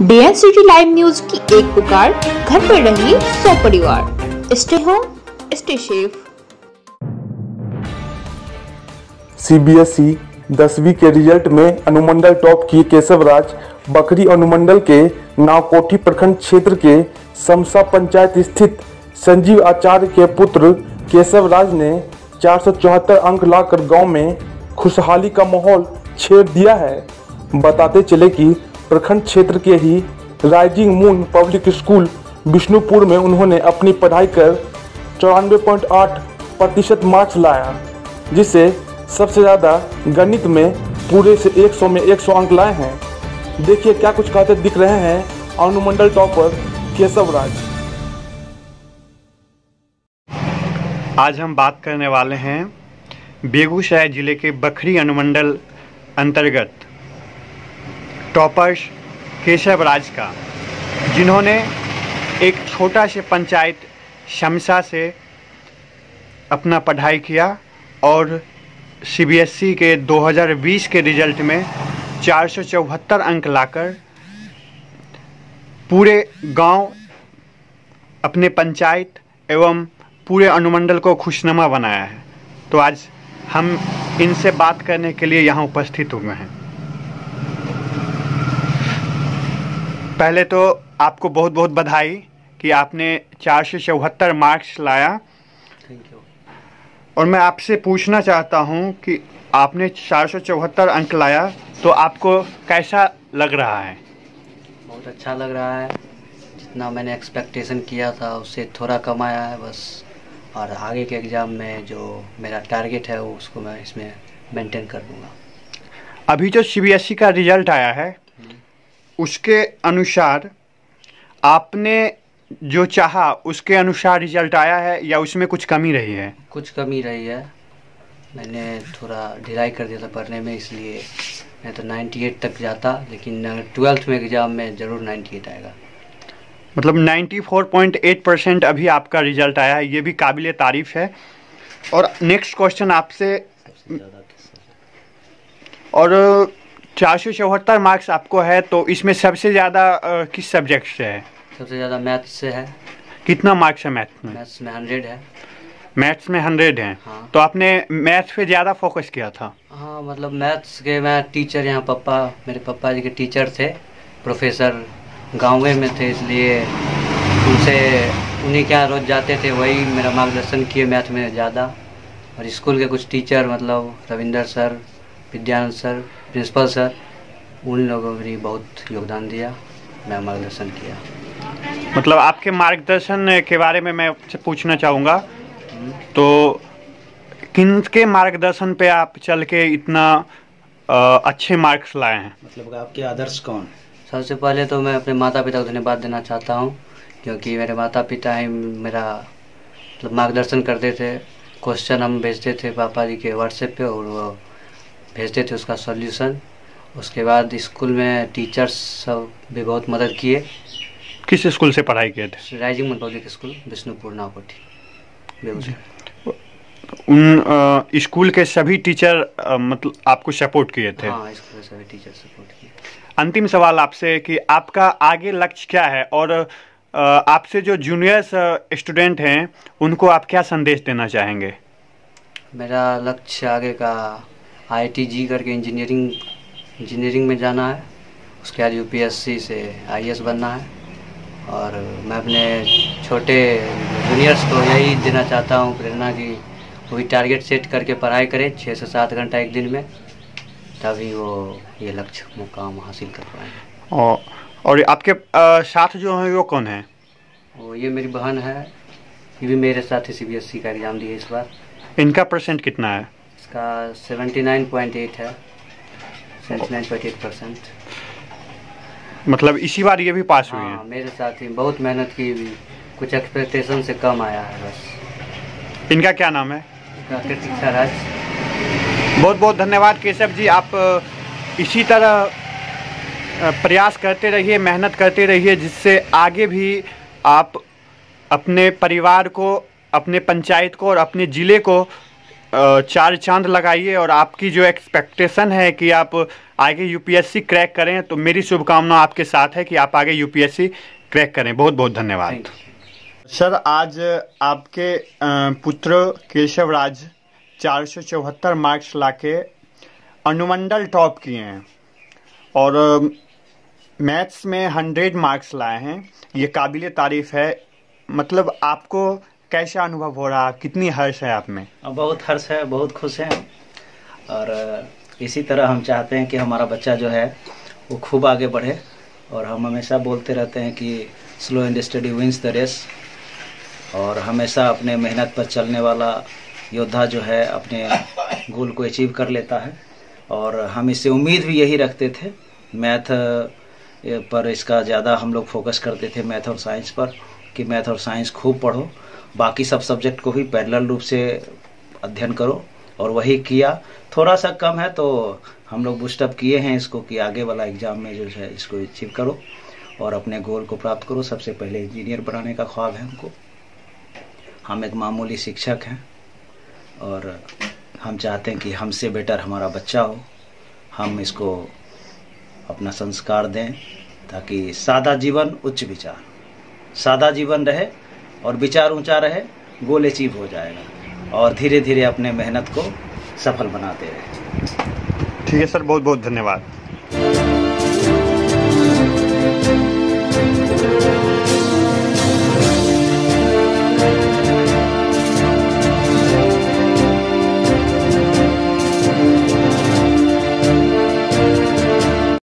डीएनसीटी live news की एक पुकार, घर पर रहिए सौ परिवार stay home, stay safe. CBSE दसवीं के रिज़ल्ट में अनुमंडल टॉप की केशवराज, बकरी अनुमंडल के नावकोठी प्रखंड क्षेत्र के समसा पंचायत स्थित संजीव आचार्य के पुत्र केशवराज ने चार सौ चौहत्तर अंक लाकर गाँव में खुशहाली का माहौल छेड़ दिया है। बताते चले कि प्रखंड क्षेत्र के ही rising moon public school Vishnupur में उन्होंने अपनी पढ़ाई कर चौरानवे पॉइंट आठ प्रतिशत मार्क्स लाया जिससे सबसे ज़्यादा गणित में पूरे से 100 में 100 अंक लाए हैं। देखिए क्या कुछ कहते दिख रहे हैं अनुमंडल टॉपर केशव राज आज हम बात करने वाले हैं बेगूसराय ज़िले के बखरी अनुमंडल अंतर्गत। टॉपर्स केशव राज का, जिन्होंने एक छोटा से पंचायत शमशा से अपना पढ़ाई किया और सीबीएसई के 2020 के रिज़ल्ट में चार सौ चौहत्तर अंक लाकर पूरे गाँव अपने पंचायत एवं पूरे अनुमंडल को खुशनुमा बनाया है। तो आज हम इनसे बात करने के लिए यहाँ उपस्थित हुए हैं। पहले तो आपको बहुत बहुत बधाई कि आपने चार से चौहत्तर मार्क्स लाया। थैंक यू और मैं आपसे पूछना चाहता हूँ कि आपने चार सौ चौहत्तर अंक लाया तो आपको कैसा लग रहा है? बहुत अच्छा लग रहा है। जितना मैंने एक्सपेक्टेशन किया था उससे थोड़ा कम आया है बस। और आगे के एग्ज़ाम में जो मेरा टारगेट है वो उसको मैं इसमें मेंटेन कर दूँगा। अभी जो सीबीएसई का रिज़ल्ट आया है। उसके अनुसार आपने जो चाहा उसके अनुसार रिज़ल्ट आया है या उसमें कुछ कमी रही है? कुछ कमी रही है। मैंने थोड़ा ढिलाई कर दिया था पढ़ने में इसलिए मैं तो 98 तक जाता लेकिन ट्वेल्थ में एग्ज़ाम में ज़रूर 98 आएगा। मतलब 94.8 परसेंट अभी आपका रिज़ल्ट आया है ये भी काबिल तारीफ़ है। और नेक्स्ट क्वेश्चन आपसे और चार सौ चौहत्तर मार्क्स आपको है तो इसमें सबसे ज़्यादा किस सब्जेक्ट से है? सबसे ज़्यादा मैथ्स से है। कितना मार्क्स है मैथ्स में? मैथ्स में हंड्रेड है। मैथ्स में हंड्रेड है। हाँ। तो आपने मैथ्स पे ज़्यादा फोकस किया था? हाँ मतलब मैथ्स के मैं टीचर यहाँ पापा मेरे पापा जी के टीचर थे प्रोफेसर गाँव में थे इसलिए उनसे उन्हीं के यहाँ रोज़ जाते थे वही मेरा मार्गदर्शन किए मैथ में ज़्यादा। और स्कूल के कुछ टीचर मतलब Ravinder sir Vidyanand sir principal sir उन लोगों ने भी बहुत योगदान दिया मैं मार्गदर्शन किया। मतलब आपके मार्गदर्शन के बारे में मैं आपसे पूछना चाहूँगा तो किन के मार्गदर्शन पे आप चल के इतना अ, अच्छे मार्क्स लाए हैं? मतलब आपके आदर्श कौन? सबसे पहले तो मैं अपने माता पिता को धन्यवाद देना चाहता हूँ क्योंकि मेरे माता पिता ही मेरा मतलब मार्गदर्शन करते थे क्वेश्चन हम भेजते थे पापा जी के व्हाट्सएप पे और वो भेजते थे उसका सॉल्यूशन उसके बाद स्कूल में टीचर्स सब भी बहुत मदद किए। किस स्कूल से पढ़ाई किए थे? Rising moon public school Vishnupur Naokothi Begusarai. उन स्कूल के सभी टीचर मतलब आपको सपोर्ट किए थे? हाँ स्कूल में सभी टीचर सपोर्ट किए। अंतिम सवाल आपसे कि आपका आगे लक्ष्य क्या है? और आपसे जो जूनियर्स स्टूडेंट हैं उनको आप क्या संदेश देना चाहेंगे? मेरा लक्ष्य आगे का आई टी जी करके इंजीनियरिंग इंजीनियरिंग में जाना है। उसके बाद यूपीएससी से आईएएस बनना है। और मैं अपने छोटे जूनियर्स को यही देना चाहता हूँ प्रेरणा की वो भी टारगेट सेट करके पढ़ाई करे छः से सात घंटा एक दिन में तभी वो ये लक्ष्य मुकाम हासिल कर पाएँगे। और और आपके साथ जो हैं वो कौन है? वो ये मेरी बहन है। ये भी मेरे साथ ही सी का एग्ज़ाम दिए इस बार। इनका परसेंट कितना है? इसका सेवेंटी नाइन पॉइंट एट है seventy nine point eight percent. मतलब इसी बार ये भी पास हुई हाँ हैं? मेरे साथ ही बहुत मेहनत की हुई कुछ एक्सपेक्टेशन से कम आया है बस। इनका क्या नाम है? राज बहुत बहुत धन्यवाद केशव जी आप इसी तरह प्रयास करते रहिए मेहनत करते रहिए जिससे आगे भी आप अपने परिवार को अपने पंचायत को और अपने ज़िले को चार चाँद लगाइए और आपकी जो एक्सपेक्टेशन है कि आप आगे यूपीएससी क्रैक करें तो मेरी शुभकामना आपके साथ है कि आप आगे यूपीएससी क्रैक करें। बहुत बहुत धन्यवाद। सर आज आपके पुत्र केशव राज चार सौ चौहत्तर मार्क्स लाके अनुमंडल टॉप किए हैं और मैथ्स में हंड्रेड मार्क्स लाए हैं। ये काबिल तारीफ़ है। मतलब आपको कैसा अनुभव हो रहा? है कितनी हर्ष है आप में? बहुत हर्ष है, बहुत खुश हैं। और इसी तरह हम चाहते हैं कि हमारा बच्चा जो है, वो खूब आगे बढ़े। और हम हमेशा बोलते रहते हैं कि slow and steady wins the race और हमेशा अपने मेहनत पर चलने वाला योद्धा जो है, अपने गोल को अचीव कर लेता है। और हम इससे उम्मीद भी यही रखते थे। मैथ पर इसका ज़्यादा हम लोग फोकस करते थे मैथ और साइंस पर, कि मैथ और साइंस खूब पढ़ो। बाकी सब सब्जेक्ट को भी पैरेलल रूप से अध्ययन करो। और वही किया। थोड़ा सा कम है तो हम लोग बुस्टअप किए हैं इसको कि आगे वाला एग्ज़ाम में जो है इसको अचीव करो और अपने गोल को प्राप्त करो। सबसे पहले इंजीनियर बनाने का ख्वाब है हमको। हम एक मामूली शिक्षक हैं और हम चाहते हैं कि हमसे बेटर हमारा बच्चा हो। हम इसको अपना संस्कार दें ताकि सादा जीवन उच्च विचार, सादा जीवन रहे और विचार ऊँचा रहे, गोल अचीव हो जाएगा। और धीरे धीरे अपने मेहनत को सफल बनाते रहे। ठीक है, सर बहुत बहुत धन्यवाद।